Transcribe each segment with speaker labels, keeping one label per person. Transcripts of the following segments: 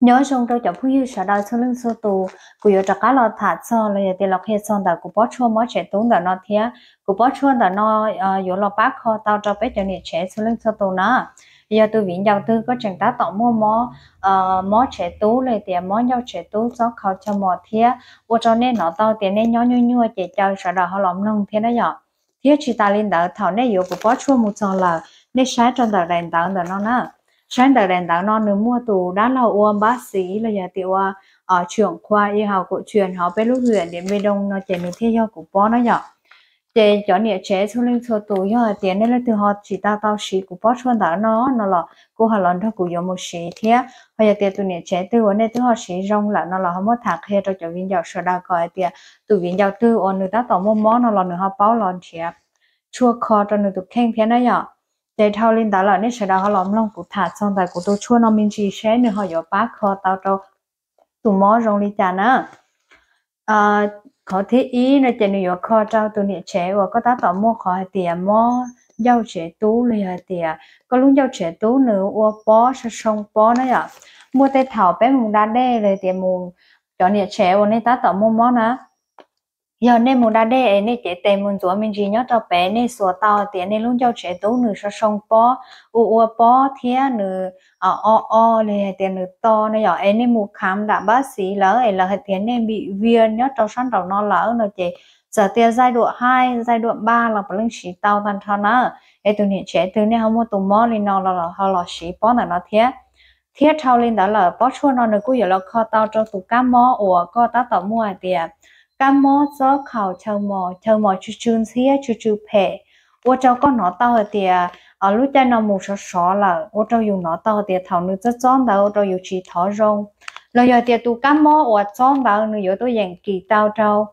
Speaker 1: nhớ trong tôi chọn phu nữ sợ đau sau lưng sau tù. Cụ yếu cá lo thả cho là giờ tiền lọc hết xong đã cụ bỏ chua mỏ chạy tốn đã nó thế cụ bỏ chua đã nó ờ, yếu lo bác kho tao cho bé cho nhiệt chạy sau lưng sau tù nó. Giờ tôi viện đầu tư có chẳng tá tổng mua mỏ ờ, mó trẻ tú là tiền mỏ nhau trẻ tú do khâu cho mỏ thế ô cho nên nó tao tiền nên nhỏ nhua nhua chạy chơi sợ đau họ lỏng nông thế nó nhỏ thế chỉ ta lên đỡ thảo nên yếu cụ bỏ chua một giờ là nên sáng trong đợt đèn tao đỡ nó nữa sáng đời đèn táo non nữa mua tù, đã là uom bác sĩ. Là nhà tiểu ở trưởng khoa y học cổ truyền họ bên lúc huyện đến bên đông ờ, nó chạy mình theo do của bó nó nhỏ chế cho nhẹ trẻ xuống lên số tù do tiền nên là từ họ chỉ ta tao sĩ của bó xuân táo nó nó là cô họ lần đó của giống một sĩ thế. Bây giờ tiền tụi nhẹ trẻ từ vấn đề từ họ sĩ rong là nó là họ mất thạc hết cho cho viên giáo sở đa coi tiền tụi viên giáo tư ôn người ta tao mua món, nó là người họ báo lần trẻ. Chua kho cho người tụi khen thế nó nhỏ để thao linh đó là nên sẽ đào họ lòng cụ thả xong tại cụ tôi chua nó mình chỉ sẽ nữa họ giờ bác họ tao cho tụ mò rong đi chả nè à có thể ý là chỉ nữa khó trao tụ niệm chế và có ta tỏ mua khỏi tiền mò giao chế tú, lì hả tiền có lúc giao chế tú nữa ua bó sẽ sông bó nữa ạ. Mua tay thảo bé mùng đá đê rồi tiền mùng cho niệm chế và nên ta tỏ mua mò nữa giờ nên muốn đã để nên chế tề muốn chúa mình chỉ nhớ cho bé, nên sửa tao tiền nên luôn cho chế tốt nữa sao sông po u u po thía nữa ờ, o o này tiền nữa to này giờ em nên muốn khám đã bác sĩ lỡ ấy là tiền nên bị viêm nhớ cho sẵn đầu nó lỡ, nó chế, giờ tiền giai đoạn hai, giai đoạn ba là phải lưng chỉ tao thành thân nữa ấy tụi nhện chế từ nên không mua tụi mò lên nó là là họ là chỉ po là nó thía. Thiết thao lên đó là po chua nó nữa cũng giờ là kho tao cho tụi cá mò, ủa, kho tao tao mua tiền cam mô gió khảo chờ mò chờ mò chú chú xía, chú chú phê ô cháu có nó tao thì ở lúc cha nó mù số số là ô cháu dùng nó tao thì thảo nữ rất chọn đó ô cháu dùng chỉ thỏ rông rồi giờ thì tụ cam mô ô chọn đó nữ giờ tôi dành kỳ tao trâu.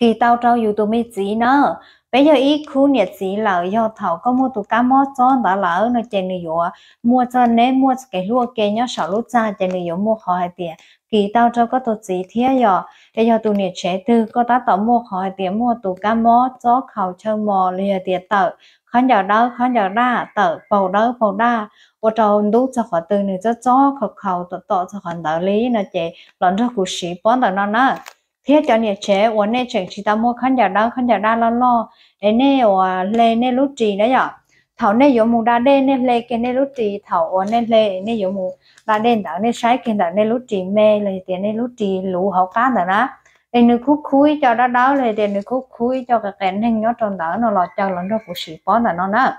Speaker 1: Kỳ tao trâu dù tụ mới chỉ nữa bây giờ ý khu nhiệt sĩ là do thầu có mua tụ cá mó cho đã là nó trên này rồi mua cho nên mua cái lúa kia nhớ sợ lúa ra trên này rồi mua khỏi tiền kỳ tao cho có tổ gì thế giờ để giờ tụ nhiệt trẻ tư có ta tao mua khỏi tiền mua tụ cá mó cho khẩu cho mò lìa tiền tờ khán giả đó khán giả ra tờ bầu đó bầu đa ô trâu đủ cho khỏi từ này cho cho khẩu khẩu tụ tụ cho khỏi đạo lý nó chế lần cho cuộc sĩ bón tờ nó nè thế cho nên trẻ ổn nè chẳng chỉ ta mua khăn giả đó khăn giả đó lo lo ấy nè ở lê nè lút trì đấy ạ thảo nè giống mù đa đen nè lê cái nè lút trì thảo ở nè lê nè giống mù đa đen đảo nè sai cái đảo nè lút trì mê là tiền nè lút trì lũ hậu cá nữa đó để nữ khúc khui cho đó đó là để nữ khúc khui cho cái cảnh hình nhớ trong đó nó lọt cho lần đó phụ sĩ bón là nó đó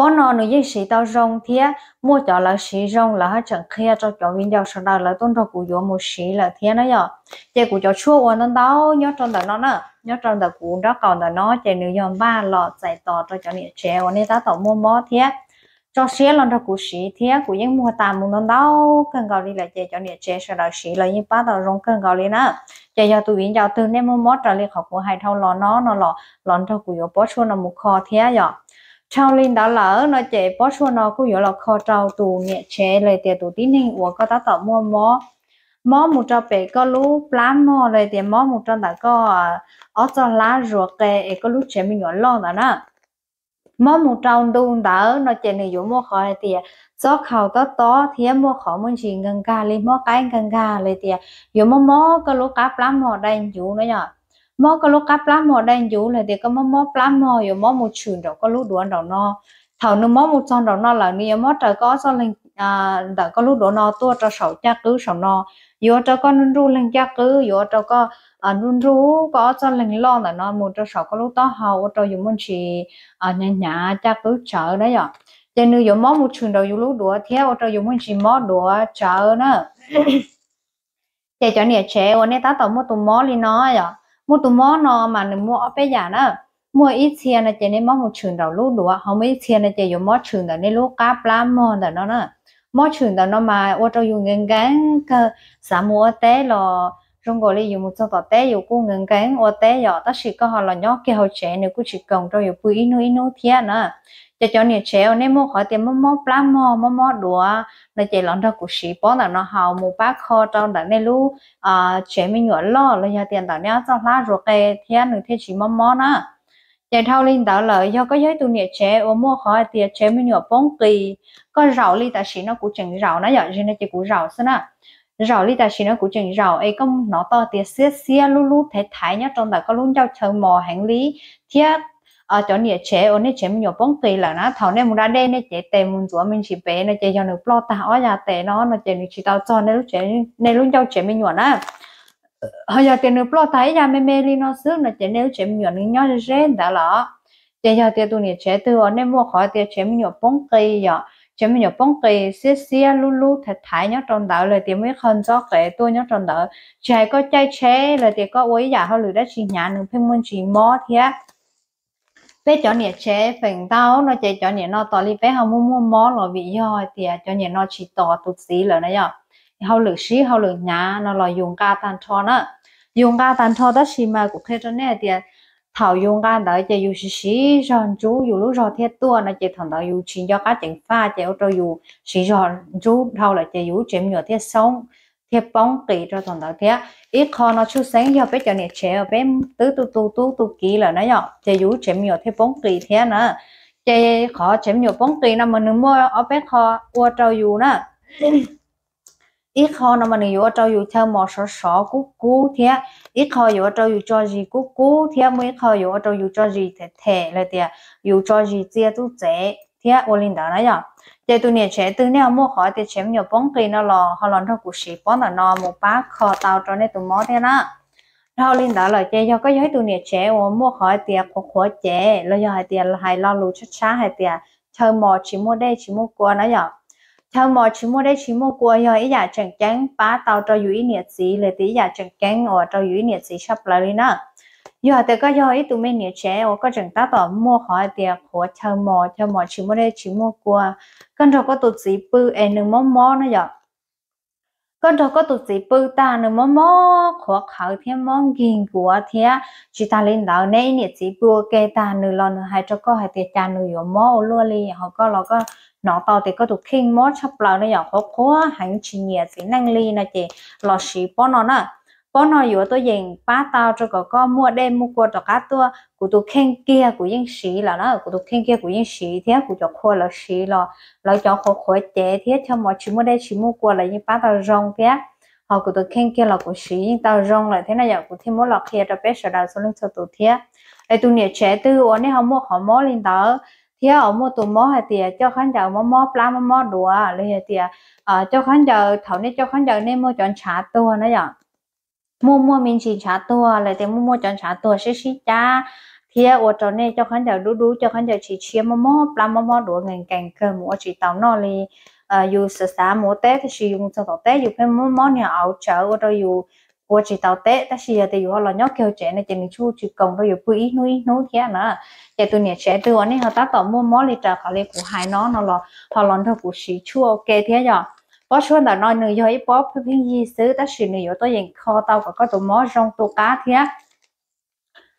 Speaker 1: bọn nó nó dây sĩ tao rong thía, mua cho là sĩ rong là hết chẳng kia cho cho viên giáo sau đó là tôn cho cụ vô một sĩ là thế nó nhở chỉ cụ cho chua qua nó đau nhớ trong đó nó nè, nhớ trong đó cụ đó còn là nó chỉ nữ dòng ba lọ giải tỏ cho cho nhẹ trẻ và nên ta tổ mua mó thía. Cho sĩ lần cho cụ sĩ thía cụ những mua tạm một nó đau cần gọi đi là chỉ cho nhẹ trẻ sau đó sĩ là những ba tao rong cần gọi đi nè. Chỉ cho tụi viên giáo từ nên mua mó trở lại học của hai thâu lọ nó nó lọ lọ cho cụ vô bỏ chua nó một kho thía nhở trao linh đã lỡ nó chạy bó xua nó cũng có là kho trao tù, nhẹ chế, lời tiền tù tín hình của có ta tạo mua mó. Mó một trò bể có lú plán mò, lời tiền mó một trò đã có à, ở cho lá ruột kề có lú chế mình ở lo đó nè. Mó một trò đun đỡ nó chạy này dùng mua khỏi tiền gió khẩu to to thì mua khỏi muốn chỉ gần gà lên, mó cái gần gà lời tiền dùng mó mó có lú cá plán mò đây chú nó nhở mò có lúc cáp mò đen dụ là thì có mò lá mò rồi mò một trường đâu có lúc đuổi đầu nó thầu nó mò một trong đầu nó là nhiều mò trời có sao lên à đã có lúc đuổi nó tua cho sầu chắc cứ sầu nó vô cho con nun ru lên chắc cứ vô cho có à nun ru có cho lên lo là nó một cho sầu có lúc to hầu cho dùng muốn chỉ à nhà nhà chắc cứ chờ đấy ạ. Cho nên dùng mò một trường đầu dùng lúc đuổi theo cho dùng muốn chỉ mò đuổi chờ nữa để cho nhiều trẻ ôn ta tao một tụi mò đi nó ạ mua tụ mò nó mà nếu mua ở bây giờ nữa mua ít tiền là chỉ nên mua một trường đầu lúa đũa không ít tiền là chỉ dùng mua trường đầu nên lúa cá plam mua đó. Nó nữa mua trường đầu nó mà ô tô dùng ngang gắn cơ. Xã mua té là trong gọi là dùng một số tờ té dùng cũng ngang gắn ô té giờ tất sự có họ là nhóc kia họ trẻ, nếu cũng chỉ cần cho dùng bùi ít inu thiên nữa cho cho nhiều chéo nên mua khỏi tiền mua mua plasma mua mua mua đũa. Là chỉ lần ra cũng chỉ bón là nó hào mua bác kho trong đã nên lu. À trẻ mình nhỏ lo là nhà tiền đó nhau cho lá ruột cái thiên nữa thiên chỉ mua mua nữa chạy thao linh tạo lợi, do có giới tu nhiệt chế ô mua khỏi tiền chế mình nhỏ bóng kỳ. Có rau li ta sĩ nó cũng chừng rau nó giờ cho nên chỉ cũng rau xí nè rau li ta sĩ nó cũng chừng rau ấy công nó to tiền xía xía lu lu thế thái nhá, trong đó có luôn giao chờ mò hành lý. Thiết ở chỗ nhiệt chế ở nơi chế mình nhổ bóng cây là nó, thảo nên ra đây nên chế tề mình chúa mình chỉ bé nên chế cho nó lo ta ở nhà tệ nó nó chế chỉ tao cho nên lúc chế nên lúc giao chế mình nhổ ờ, nó bây giờ tiền nước lo thấy ra mê mê li nó sướng là chỉ nếu chế mình nhổ nó nhớ rên đã lọ chế giờ tiền tụi này chế từ ở nên mua khỏi tiền chế mình nhổ bóng cây giờ dạ. chế mình nhổ bóng cây xí xí lu lu thật thái nhớ trong đạo là tiền mới không cho kể tôi nhớ trong đạo chế có chơi chế là tiền có uống giả họ lười đã chỉ nhà nương phim muốn chỉ mò thiệt bé cho nhẹ chế phần tao, nó chế cho nhẹ nó to li bé họ mua mua mó rồi vị do thì à, cho nhẹ nó chỉ to tụt xí là nó giờ hậu lử xí hậu lử nhá, nó là dùng ca tan cho nó dùng ca tan cho đó xí mà cũng thế cho nên thì à, thảo dùng ca đó chế dùng xí xí rồi chú dùng lúc rồi thiết tua, nó chỉ thằng đó dùng chỉ cho cá chỉnh pha chế ô tô dùng xí rồi chú thảo là chế dùng chém nhỏ thiết sống thiệp bóng kỳ cho toàn đạo thế ít khó nó chú sáng cho bé cho nè trẻ, bé tứ tu tu tu tu kỳ là nó nhở chơi dùng chém nhiều thiệp bóng kỳ thế nữa chơi khó chém nhiều, bóng kỳ năm mình mua ở bé khó qua trâu dù nữa ít khó nó mình nếu trâu dù theo một số số cú cú thế ít khó yêu trâu dù cho gì cú cú thế mới khó yêu trâu dù cho gì thế thế là thế yêu cho gì chia tu dễ thế ô linh đó nói nhỏ thế tu niệm chế tu niệm mua khỏi thì chém nhiều bóng kỳ nó lò, họ lòn cho cuộc sĩ bóng là nó một bát, kho tao cho nên tu mó thế na rồi linh đó là chế cho có giới tu niệm chế ô mua khỏi tiền của khó chế là do hai tiền hai lo lù chắc chắn hai tiền chơi mò chỉ mua đây, chỉ mua qua nó giờ theo mò chỉ mua đây, chỉ mua qua rồi ý dạ giả chẳng chán, bá tàu cho dưới nhiệt gì là tí dạ giả chẳng chán ở cho dưới nhiệt gì sắp lại nữa giờ thì có do ý tụi mình nhiệt trẻ ở chẳng ta tỏ mua khỏi tiền của theo mọi theo mọi chỉ mua đây, chỉ mua qua con rồi có tụt gì bự em đừng món món nữa giờ con rồi có tụt gì bự ta đừng món món khó khảo thêm món gìn của thế chỉ ta lên đạo này nhiệt gì bự cái ta nửa lon hai cho có hai tiền cha nửa món luôn li họ có lo có nó tao thì có tụ kinh mót chấp lại nó nhỏ khó khó hành chỉ nhẹ chỉ năng ly là chỉ lò sĩ bó nó nè bỏ nó yếu tôi dành ba tao cho có có mua đêm, mua qua cho cá tua. Của tôi khen kia của những sĩ là nó của tôi khen kia của những sĩ thế của cho khó là sĩ là là cho khó khó chế thế, cho mọi chuyện mua đây chỉ mua qua là những ba tao rong thế họ của tôi khen kia là của sĩ nhưng tao rong lại thế này giờ của thêm mỗi là kia cho bé sợ đào số lên cho tôi thế. Ai tôi nhớ chế tư ở nơi họ mua họ mua lên đó thế ở mua tụ mò hay tiệt cho khán giả mua mò pla mò mò đùa. Lấy tiệt ờ, cho khán giả thầu nên cho khán giả nên mua chọn trả tua nữa vậy mua mua mình chỉ trả tua lại thì mua mua chọn trả tua xí xí cha thì ở chỗ này cho khán giả đú đú cho khán giả chỉ chia mò mò làm mò mò đùa ngành càng cơ mua chỉ tàu nó li dù sơ sá mua té thì sử dụng cho tàu té dù cái mò mò nhà ảo chợ ở đâu dù của chỉ tàu té ta xì thì dù họ là nhóc kêu trẻ này chỉ mình chu chỉ cồng đâu dù bụi nuôi nuôi thế nữa trẻ tụi nhẹ trẻ tụi này họ ta tàu mua mò li trả họ li của hai nó nó là họ lon thôi của xí chua ok thế rồi có xuống là nói người ấy bó phải gì xứ ta sĩ người tôi dành kho tao có có tụ món rong tụ cá thế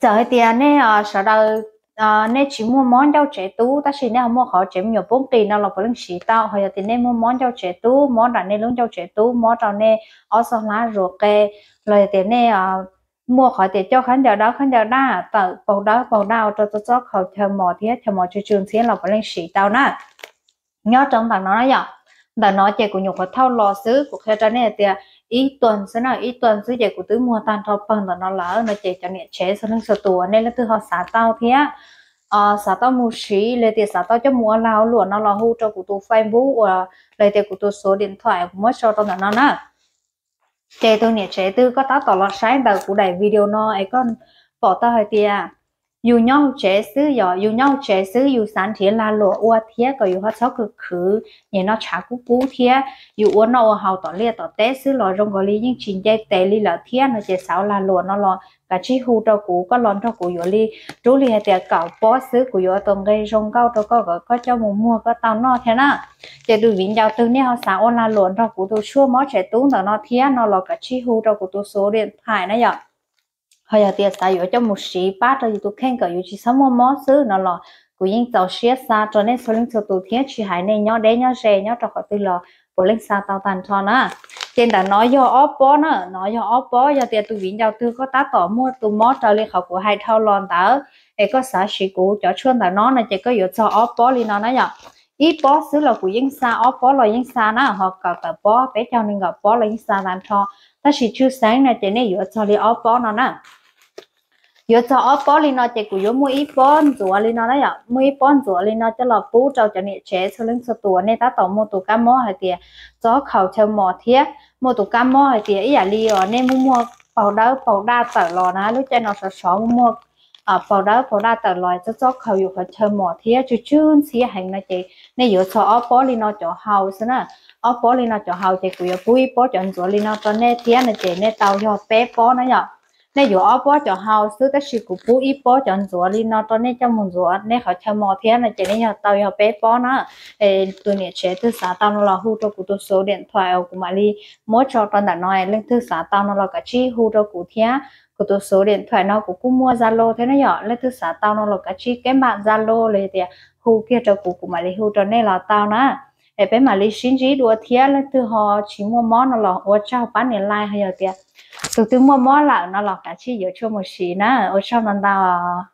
Speaker 1: giờ thì à, anh ấy à, sợ đâu à chỉ mua món rau trẻ tú ta chỉ nên mua họ chém nhiều bốn kỳ nào là phải lưng xì tao. Hồi giờ thì nè mua món rau trẻ tú món là nè lưng rau trẻ tú món tao nè ở sau lá ruột kê. Rồi thì nè à mua khỏi thì cho khán giả đó khán giả đó, tự bầu đó bầu nào cho cho cho khẩu theo mò thế theo mò cho trường thế là phải lưng xí tao nè nhớ trong thằng nó nói vậy và nó chạy của nhục thao lò xứ của khe trái này thì ý tuần sẽ nào, ý tuần sẽ chạy của tứ mua tan thọ bằng là nó lỡ, nó chạy cho nhẹ chế sẽ nâng sơ tùa. Nên là từ họ xả tao thế à xả tao mua xí lấy tiền xả tao cho mua lao luôn nó là hưu cho của tôi facebook và lấy tiền của tôi số điện thoại của mỗi cho tao là nó nè chế tôi nhẹ chế tư có tao tỏ lo sáng đầu của đại video nó, ấy con, bỏ tao hơi tiền dù nhau chế sư giờ dù nhau chế sư dù sản thiết là lộ ua thiết có dù hết sáu cực khứ nhẹ nó chả cú cú thiết dù ua nó hậu tỏ liệt tỏ té sư lò rong gọi lý nhưng chính dây tệ li là thiết nó chế sáu là lộ nó lò cả chi hu cho cú có lon cho cú dù li chú li hay tiệt cạo bó sư của dù tông gây rong cao cho có có có cho mùa mua có tao nó thế na. Chế đủ vĩnh giao từ này họ sáu là lộ cho cú tôi xua mó chế tú nó thiết nó lò cả chi hu cho cú tôi số điện thoại nó vậy họ giờ tiệt tại ở trong một sĩ ba cho tụ khen cả chỉ sống một món xứ. Nó là của những tàu xe xa cho nên số lượng số tụ thiết chỉ hai này nhỏ đấy nhỏ rẻ nhỏ cho họ tư là bộ lên xa tàu tàn cho nó trên đã nói do oppo nó, nói do oppo giờ tiệt tụ viện giao tư có tá tỏ mua tụ món trở lên khẩu của hai thao lon tớ ấy có xã sĩ cũ cho chuyên tao nó này chỉ có yếu cho ốp bó li nó nói nhở. Ít bó xứ là của những xa ốp bó là những xa nó họ cả cả bó, bé cho nên gặp bó là những xa làm cho ta chỉ chưa sáng này chỉ nên yếu cho đi ốp bó nó nè giờ cho ở bỏ lên nó chạy của yếu mua ít bó rùa li nó đấy ạ. Mua ít bó rùa li nó cho là bú cho cho nên chế, cho lên số tuổi nên ta tổ mua tụ cá mò hay tiệt cho khẩu cho mò thiết. Mua tụ cá mò hay tiệt ý à li ở nên mua mua bảo đỡ bảo đa tờ lò ná. Lúc trên nó sẽ xóa mua à bảo đỡ bảo đa tờ lò cho cho khẩu yếu phải cho mò thiết. Chú chun xí à, hành này chạy nên giờ cho ở bỏ lên nó cho hậu xí nè ở bỏ lên nó cho hậu chạy của yếu bui bó cho rùa lên nó cho nên thiết này chạy nên tàu cho bé bó nó nhở nè dù ở bó cho hao xứ các sự của phú ít bó chọn rùa đi nó cho nên trong một rùa nè họ theo mò thế này, chỉ nên họ tao họ bé bó nó. Để tụi chế thứ sáu tao nó là hưu cho của số điện thoại ở của mà đi mỗi cho con đã nói lên thứ sáu tao nó là cả chi hưu cho của thế của tôi số điện thoại nó của cô mua zalo thế nó nhỏ. Lên thứ sáu tao nó là cả chi cái bạn zalo này thì hưu kia cho của của mà đi hưu cho nên là tao nó để bé mà lấy xin chỉ đùa thía là từ họ chỉ mua món nó là ở trong bán điện lại hay là tiệt từ từ mua món là nó là cả chi giờ cho một xí nè ở trong nó tao